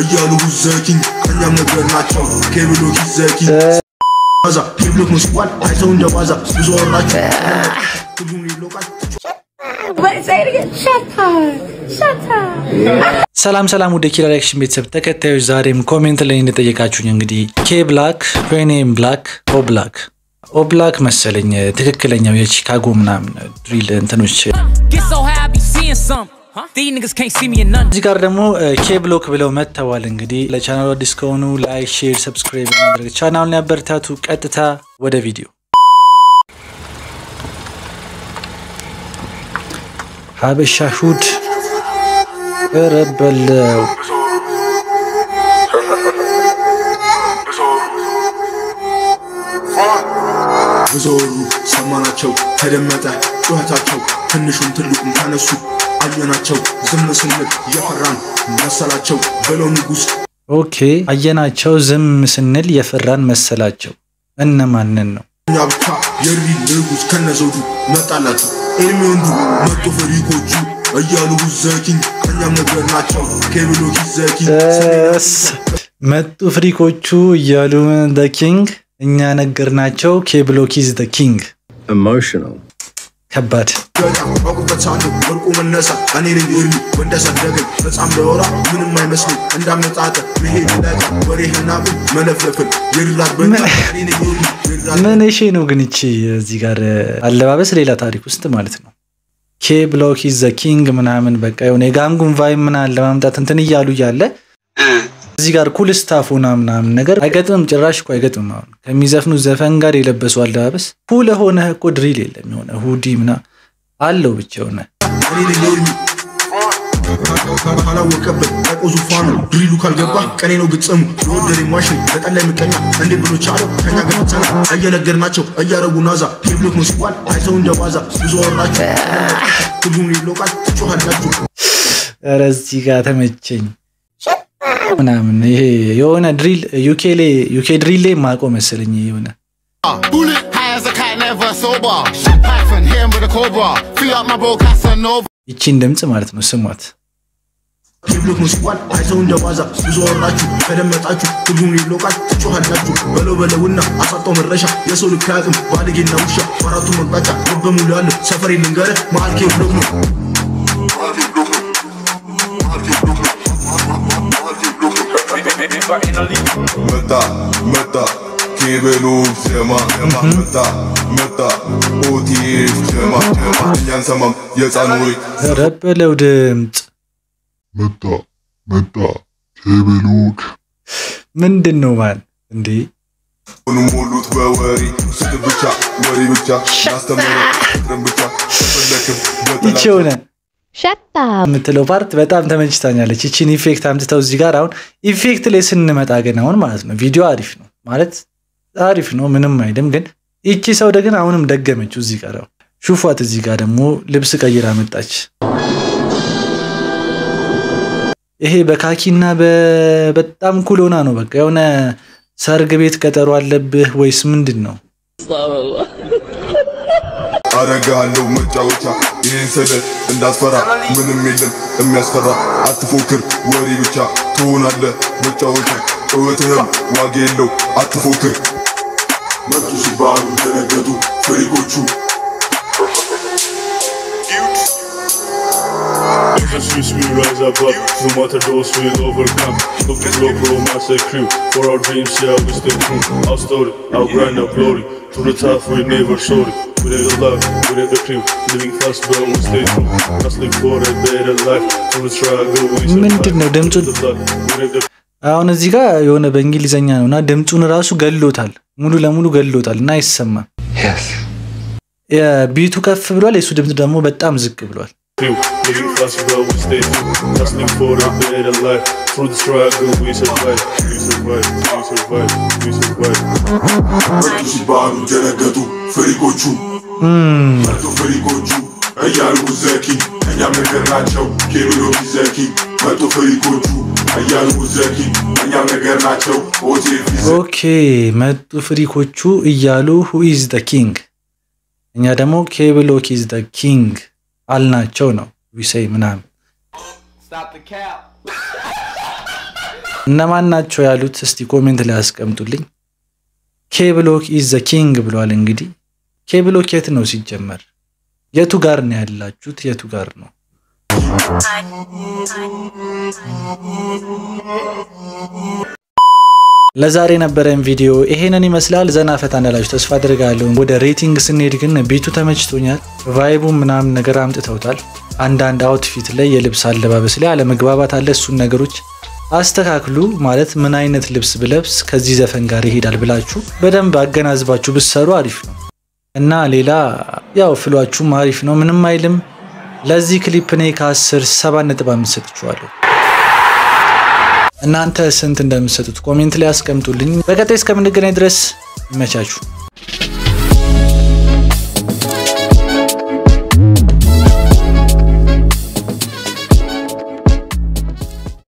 እያሉ ነገር ናቸው። K Block K Block አይተው እንደ ብዙ ትርጉም. ሰላም ሰላም ወደ ኪራ reaction ቤተሰብ ተከታዮች ዛሬም comment ላይ እንደጠየቃችሁኝ እንግዲህ K Block ፌኔም ብላክ O Block O Block መሰለኝ ትክክለኛው የቺካጎ ምናምን drill እንትኖች እዚህ ጋር ደግሞ K Block ብለው መጥተዋል። እንግዲህ ለቻናሉ አዲስ ከሆኑ like፣ share፣ subscribe በማድረግ ቻናሉን ያበረታቱ። ቀጥታ ወደ ቪዲዮ ሀበሻ ሹድ ረበለው ብዙወሩ ሰማናቸው ተደመጠ ጩኸታቸው ትንሹም ትልቁም ተነሱ አየናቸው ዝም ስንል የፈራን መሰላቸው በለው ንጉሥ ኦኬ አየናቸው ዝም ስንል የፈራን መሰላቸው። እነማንን ነው? እኛ ብቻ የሪ ንጉሥ ከነዘውዱ መጣላችሁ ኤርሚ ወንዱ መጡ ፍሪኮቹ እያሉ ዘኪኝ ከኛም ነገር ናቸው ኬብሎ ዘኪኝ እስ መጡ ፍሪኮቹ እያሉ ደ ኪንግ እኛ ነገር ናቸው። ኬብሎኪዝ ደ ኪንግ emotional. ከባድ በጣም አውቅበታለሁ ወርቁ መነሳ እኔ ነኝ ኤርሚ ወንዳሳደገኝ በጣም ለወራ ምንም አይመስልኝ እንዳመጣጠ ብሄድ ለቀ ወሬህና ብል መለፍለፍን የድራት ምን እሺ ነው ግን እቺ እዚህ ጋር አለባበስ ሌላ ታሪክ ውስጥ ማለት ነው። ኬ ብሎክ ዘ ኪንግ ምናምን በቃ የሆነ የጋንጉን ቫይብ ምናምን ለማምጣት እንትን እያሉ እያለ እዚህ ጋር ኩል ስታፍ ምናምን ነገር አይገጥምም። ጭራሽ እኮ አይገጥምም። አሁን ከሚዘፍኑ ዘፈን ጋር የለበሱ አለባበስ ኩል የሆነ እኮ ድሪል የለም። የሆነ ሁዲ ምና አለው ብቻ ኤርሚ ካላወቀበት ዙፋኑ ድሪሉ ካልገባ ቀኔ ነው ግጥሙ የወደደ ማሽን ለጠላይ ምቀኛ እንዴ ብሎ ቻለው ከኛ ጋር ፈተና እየነገርናቸው እያረጉ ናዛ ነው ሲባል አይተው እንደ ብዙ ወራችሁ ትርጉም ቃል ትጮሃላችሁ ኧረ እዚህ ጋር ተመቸኝ ምናምን ይሄ የሆነ ድሪል ዩኬ ድሪል ላይ ማቆ መሰለኝ የሆነ. ይቺን ድምፅ ማለት ነው ስሟት። ነው ሲባል አይተው እንደ ዋዛ ብዙ ወራችሁ ከደመጣችሁ የሌለው ቃል ትጮሃላችሁ በለው በለውና አሳጣው መድረሻ የሰው ልክ አያውቅም ባለጌና ውሻ። በአራቱ መቅጣጫ ልበ ሙሉ ያለው ሰፈሬ ልንገርህ መሀል ኬብሎክ ነው መጣ መጣ ኬበሎ ጀማ ጀማ መጣ መጣ ኦቲኤፍ ጀማ ጀማ እኛን ሰማም የህፃን ወሬ ረበለው ድምፅ መጣ መጣ ኬበሎክ ምንድን ነው ማን እንዴ? ሁኑ ሞሉት በወሬ ስድብ ብቻ ወሬ ብቻ ናስተምረ ብቻ ተፈለክም up. የምትለው part በጣም ተመችታኛለች። ይቺን effect አምጥተው እዚህ ጋር አሁን effect ላይ ስንመጣ ግን አሁን ማለት ነው ቪዲዮ አሪፍ ነው ማለት አሪፍ ነው፣ ምንም አይልም። ግን ይቺ ሰው ግን አሁንም ደገመችው እዚህ ጋር አሁን ሹፏት። እዚህ ጋር ደግሞ ልብስ ቀይራ መጣች። ይሄ በካኪና በጣም cool ሆና ነው በቃ የሆነ ሰርግ ቤት ቀጠሮ አለብህ ወይስ ምንድን ነው? አረጋለሁ መጫወቻ ይህን ስልህ እንዳስፈራ ምንም የለም የሚያስፈራ። አትፎክር ወሬ ብቻ ትሆናለህ መጫወቻ። ጭወትህም ዋጋ የለው አትፎክር። መጡ ሲባሉ ደነገጡ ፍሪኮቹ Since we rise above, no matter those we'll overcome. Look to glow, bro, master crew. For our dreams, yeah, we stay true. Our story, our grind, our glory. To the top, we never sorry. We need the love, we need the crew. Living fast, but we stay true. Hustling for a better life. To the struggle, we survive. አሁን እዚህ ጋር የሆነ በእንግሊዘኛ ነው እና ድምፁን ራሱ ገሎታል፣ ሙሉ ለሙሉ ገሎታል እና አይሰማም። የቢቱ ከፍ ብሏል፣ የሱ ድምፅ ደግሞ በጣም ዝቅ ብሏል። crew. Living fast, but we stay true. Hustling for a better life. Through the struggle, we survive. We survive, we survive, we survive. መጡ ሲባሉ ደነገጡ freak ኦቹ መጡ freak ኦቹ እያሉ ዘኪ እኛም ነገር ናቸው K Block the king ናቸው OTF okay መጡ freak ኦቹ እያሉ who is the king፣ እኛ ደግሞ K Block is the king አልናቸው ነው ዊሰይ ምናምን. እነማን ናቸው ያሉት? እስቲ comment ላይ አስቀምጡልኝ። K Block is the king ብሏል። እንግዲህ K Block የት ነው ሲጀመር? የቱ ጋር ነው ያላችሁት? የቱ ጋር ነው? ለዛሬ የነበረን ቪዲዮ ይሄንን ይመስላል። ዘና ፈታ እንዳላችሁ ተስፋ አድርጋለሁ። ወደ rating ስንሄድ ግን beat ኡ ተመችቶኛል። vibe ኡ ምናምን ነገር አምጥተውታል። አንዳንድ outfit ላይ የልብስ አለባበስ ላይ አለመግባባት አለ። እሱን ነገሮች አስተካክሉ። ማለት ምን አይነት ልብስ ብለብስ ከዚህ ዘፈን ጋር ይሄዳል ብላችሁ በደንብ አገናዝባችሁ ብትሰሩ አሪፍ ነው እና ሌላ ያው flow አችሁም አሪፍ ነው፣ ምንም አይልም። ለዚህ ክሊፕ እኔ ከአስር ሰባት ነጥብ አምስት ሰጥቼዋለሁ። እናንተ ስንት እንደምትሰጡት comment ላይ አስቀምጡልኝ። በቀጣይ እስከምንገናኝ ድረስ ይመቻችሁ።